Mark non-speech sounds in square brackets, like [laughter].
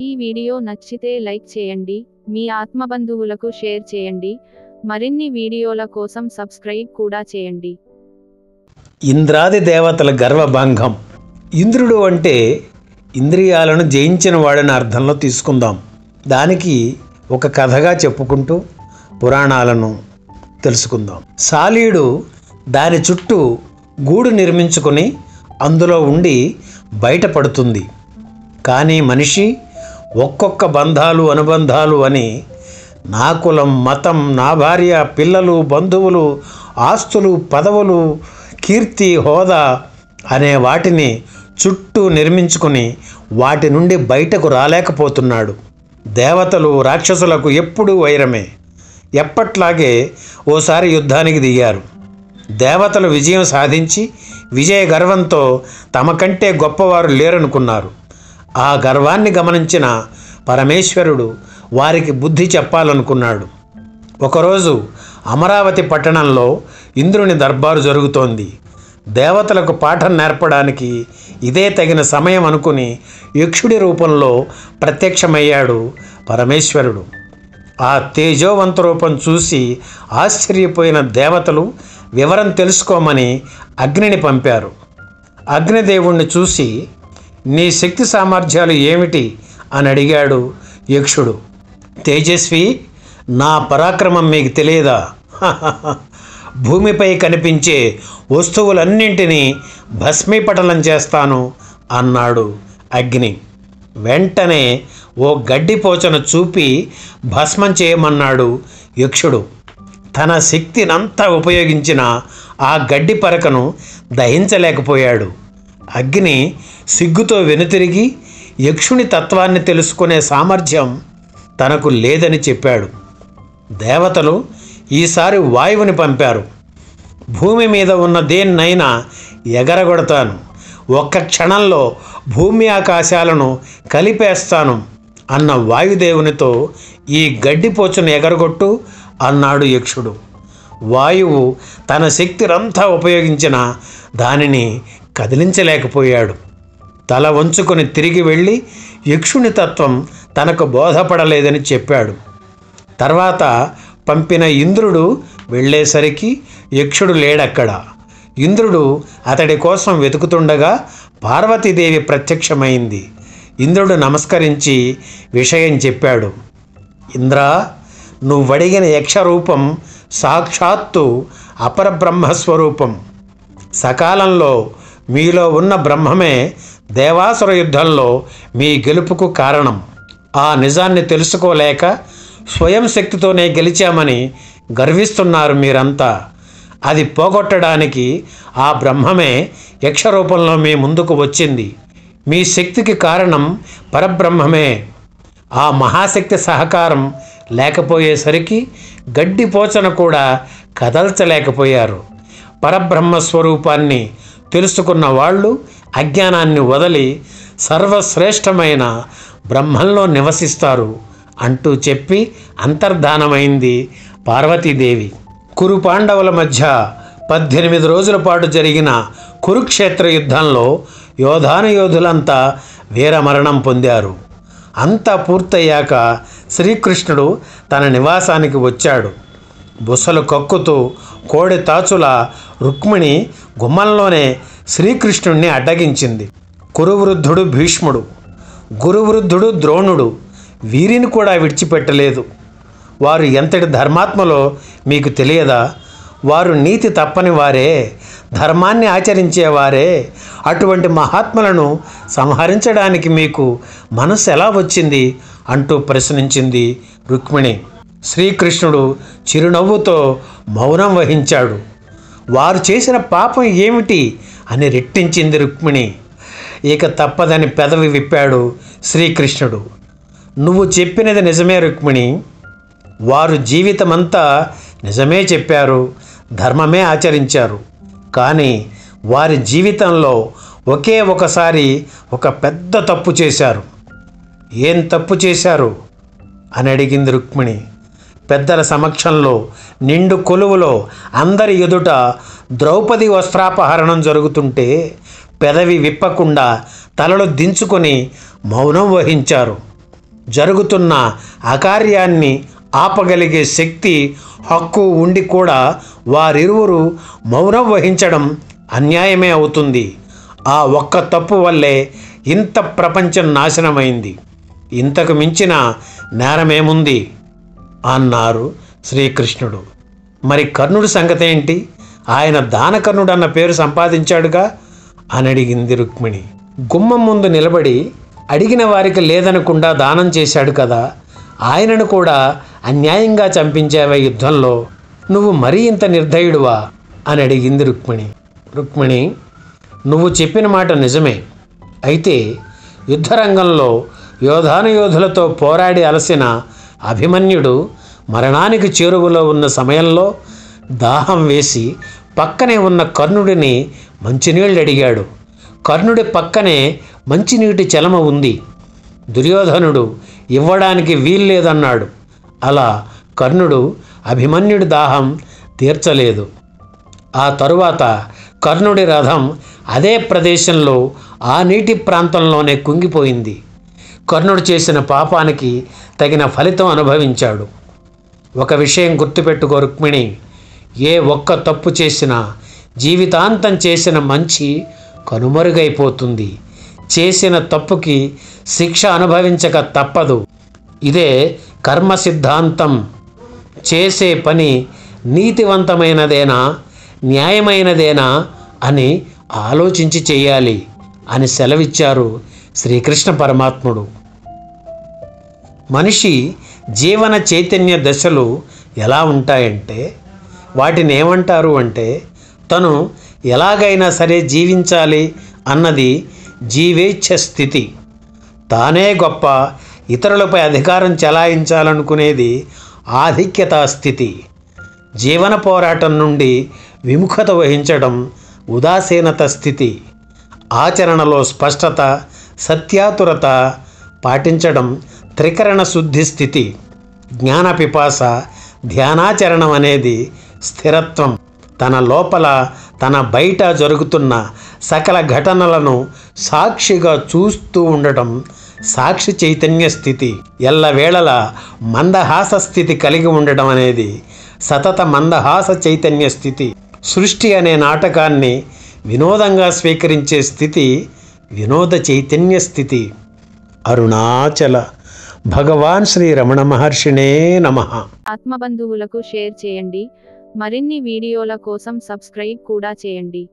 ఈ వీడియో నచ్చితే లైక్ చేయండి మీ ఆత్మబంధువులకు షేర్ చేయండి మరిన్ని వీడియోల కోసం సబ్స్క్రైబ్ కూడా చేయండి. ఇంద్రాది దేవతల గర్వభంగం. ఇంద్రుడు అంటే ఇంద్రియాలను జయించిన వాడని అర్థంలో తీసుకుందాం. దానికి ఒక కథగా చెప్పుకుంటూ పురాణాలను తెలుసుకుందాం. సాలీడు దాని చుట్టూ గూడు నిర్మించుకొని అందులో ఉండి బయటపడుతుంది. కానీ మనిషి ఒక్కొక్క బంధాలు అనుబంధాలు అని నా కులం మతం నా భార్య పిల్లలు బంధువులు ఆస్తులు పదవులు కీర్తి హోదా అనే వాటిని చుట్టూ నిర్మించుకుని వాటి నుండి బయటకు రాలేకపోతున్నాడు. దేవతలు రాక్షసులకు ఎప్పుడూ వైరమే. ఎప్పట్లాగే ఓసారి యుద్ధానికి దిగారు. దేవతలు విజయం సాధించి విజయ గర్వంతో తమ కంటే గొప్పవారు లేరనుకున్నారు. ఆ గర్వాన్ని గమనించిన పరమేశ్వరుడు వారికి బుద్ధి చెప్పాలనుకున్నాడు. ఒకరోజు అమరావతి పట్టణంలో ఇంద్రుని దర్బారు జరుగుతోంది. దేవతలకు పాఠం నేర్పడానికి ఇదే తగిన సమయం అనుకుని యక్షుడి రూపంలో ప్రత్యక్షమయ్యాడు పరమేశ్వరుడు. ఆ తేజోవంత రూపం చూసి ఆశ్చర్యపోయిన దేవతలు వివరం తెలుసుకోమని అగ్నిని పంపారు. అగ్నిదేవుణ్ణి చూసి నీ శక్తి సామర్థ్యాలు ఏమిటి? అని అడిగాడు యక్షుడు. తేజస్వి నా పరాక్రమం మీకు తెలియదా? [laughs] భూమిపై కనిపించే వస్తువులన్నింటినీ భస్మీపటలం చేస్తాను అన్నాడు అగ్ని. వెంటనే ఓ గడ్డిపోచను చూపి భస్మం చేయమన్నాడు యక్షుడు. తన శక్తినంతా ఉపయోగించిన ఆ గడ్డి పరకను దహించలేకపోయాడు. అగ్ని సిగ్గుతో వెనుతిరిగి యక్షుని తత్వాన్ని తెలుసుకునే సామర్థ్యం తనకు లేదని చెప్పాడు. దేవతలు ఈసారి వాయువుని పంపారు. భూమి మీద ఉన్న దేన్నైనా ఎగరగొడతాను. ఒక్క క్షణంలో భూమి ఆకాశాలను కలిపేస్తాను అన్న వాయుదేవునితో ఈ గడ్డిపోచును ఎగరగొట్టు అన్నాడు యక్షుడు. వాయువు తన శక్తిరంతా ఉపయోగించిన దానిని కదిలించలేకపోయాడు. తల వంచుకొని తిరిగి వెళ్ళి యక్షుని తత్వం తనకు బోధపడలేదని చెప్పాడు. తర్వాత పంపిన ఇంద్రుడు వెళ్ళేసరికి యక్షుడు లేడక్కడ. ఇంద్రుడు అతడి కోసం వెతుకుతుండగా పార్వతీదేవి ప్రత్యక్షమైంది. ఇంద్రుడు నమస్కరించి విషయం చెప్పాడు. ఇంద్రా నువ్వడిగిన యక్షరూపం సాక్షాత్తు అపరబ్రహ్మస్వరూపం. సకాలంలో మీలో ఉన్న బ్రహ్మమే దేవాసుర యుద్ధంలో మీ గెలుపుకు కారణం. ఆ నిజాన్ని తెలుసుకోలేక స్వయం శక్తితోనే గెలిచామని గర్విస్తున్నారు మీరంతా. అది పోగొట్టడానికి ఆ బ్రహ్మమే యక్షరూపంలో మీ ముందుకు వచ్చింది. మీ శక్తికి కారణం పరబ్రహ్మమే. ఆ మహాశక్తి సహకారం లేకపోయేసరికి గడ్డి పోచన కూడా కదల్చలేకపోయారు. పరబ్రహ్మ స్వరూపాన్ని తెలుసుకున్న వాళ్ళు అజ్ఞానాన్ని వదిలి సర్వశ్రేష్టమైన బ్రహ్మంలో నివసిస్తారు అంటూ చెప్పి అంతర్ధానమైంది పార్వతీదేవి. కురు పాండవుల మధ్య పద్దెనిమిది రోజుల పాటు జరిగిన కురుక్షేత్ర యుద్ధంలో యోధాను యోధులంతా వీరమరణం పొందారు. అంతా పూర్తయ్యాక శ్రీకృష్ణుడు తన నివాసానికి వచ్చాడు. బుసలు కక్కుతూ కోడి తాచుల రుక్మిణి గుమ్మంలోనే శ్రీకృష్ణుణ్ణి అడ్డగించింది. కురువృద్ధుడు భీష్ముడు గురువృద్ధుడు ద్రోణుడు వీరిని కూడా విడిచిపెట్టలేదు. వారు ఎంతటి ధర్మాత్మలో మీకు తెలియదా? వారు నీతి తప్పని వారే ధర్మాన్ని ఆచరించేవారే అటువంటి మహాత్ములను సంహరించడానికి మీకు మనసు ఎలా వచ్చింది? అంటూ ప్రశ్నించింది రుక్మిణి. శ్రీకృష్ణుడు చిరునవ్వుతో మౌనం వహించాడు. వారు చేసిన పాపం ఏమిటి అని రెట్టించింది రుక్మిణి. ఇక తప్పదని పెదవి విప్పాడు శ్రీకృష్ణుడు. నువ్వు చెప్పినది నిజమే రుక్మిణి. వారు జీవితమంతా నిజమే చెప్పారు ధర్మమే ఆచరించారు. కానీ వారి జీవితంలో ఒకే ఒకసారి ఒక పెద్ద తప్పు చేశారు. ఏం తప్పు చేశారు? అని అడిగింది రుక్మిణి. పెద్దల సమక్షంలో నిండు కొలువులో అందరి ఎదుట ద్రౌపది వస్త్రాపహరణం జరుగుతుంటే పెదవి విప్పకుండా తలలు దించుకొని మౌనం వహించారు. జరుగుతున్న అకార్యాన్ని ఆపగలిగే శక్తి హక్కు ఉండి కూడా వారిరువురు మౌనం వహించడం అన్యాయమే అవుతుంది. ఆ ఒక్క తప్పు వల్లే ఇంత ప్రపంచం నాశనమైంది. ఇంతకు మించిన నేరమేముంది? అన్నారు శ్రీకృష్ణుడు. మరి కర్ణుడి సంగతి ఏంటి ఆయన దానకర్ణుడు అన్న పేరు సంపాదించాడుగా? అని అడిగింది రుక్మిణి. గుమ్మం ముందు నిలబడి అడిగిన వారికి లేదనకుండా దానం చేశాడు కదా? ఆయనను కూడా అన్యాయంగా చంపించావే యుద్ధంలో. నువ్వు మరీ ఇంత నిర్దయుడువా? అని అడిగింది రుక్మిణి. రుక్మిణి నువ్వు చెప్పిన మాట నిజమే. అయితే యుద్ధరంగంలో యోధానుయోధులతో పోరాడి అలసిన అభిమన్యుడు మరణానికి చేరువలో ఉన్న సమయంలో దాహం వేసి పక్కనే ఉన్న కర్ణుడిని మంచినీళ్ళు అడిగాడు. కర్ణుడి పక్కనే మంచినీటి చలమ ఉంది. దుర్యోధనుడు ఇవ్వడానికి వీల్లేదన్నాడు. అలా కర్ణుడు అభిమన్యుడి దాహం తీర్చలేదు. ఆ తరువాత కర్ణుడి రథం అదే ప్రదేశంలో ఆ నీటి ప్రాంతంలోనే కుంగిపోయింది. కర్ణుడు చేసిన పాపానికి తగిన ఫలితం అనుభవించాడు. ఒక విషయం గుర్తుపెట్టుకో రుక్మిణి ఏ ఒక్క తప్పు చేసినా జీవితాంతం చేసిన మంచి కనుమరుగైపోతుంది. చేసిన తప్పుకి శిక్ష అనుభవించక తప్పదు. ఇదే కర్మ సిద్ధాంతం చేసే పని నీతివంతమైనదేనా న్యాయమైనదేనా అని ఆలోచించి చేయాలి అని సెలవిచ్చారు శ్రీకృష్ణ పరమాత్ముడు. మనిషి జీవన చైతన్య దశలు ఎలా ఉంటాయంటే వాటిని ఏమంటారు అంటే తను ఎలాగైనా సరే జీవించాలి అన్నది జీవేచ్ఛ స్థితి. తానే గొప్ప ఇతరులపై అధికారం చెలాయించాలనుకునేది ఆధిక్యతా స్థితి. జీవన పోరాటం నుండి విముఖత వహించడం ఉదాసీనత స్థితి. ఆచరణలో స్పష్టత సత్యాతురత పాటించడం త్రికరణ శుద్ధి స్థితి. జ్ఞాన పిపాస ధ్యానాచరణం అనేది స్థిరత్వం. తన లోపల తన బయట జరుగుతున్న సకల ఘటనలను సాక్షిగా చూస్తూ ఉండటం సాక్షి చైతన్య స్థితి. ఎల్లవేళల మందహాస స్థితి కలిగి ఉండటం అనేది సతత మందహాస చైతన్య స్థితి. సృష్టి అనే నాటకాన్ని వినోదంగా స్వీకరించే స్థితి వినోద చైతన్య స్థితి. అరుణాచల. భగవాన్ శ్రీ రమణ మహర్షినే నమః. ఆత్మబంధువులకు షేర్ చేయండి. మరిన్ని వీడియోల కోసం సబ్స్క్రైబ్ కూడా చేయండి.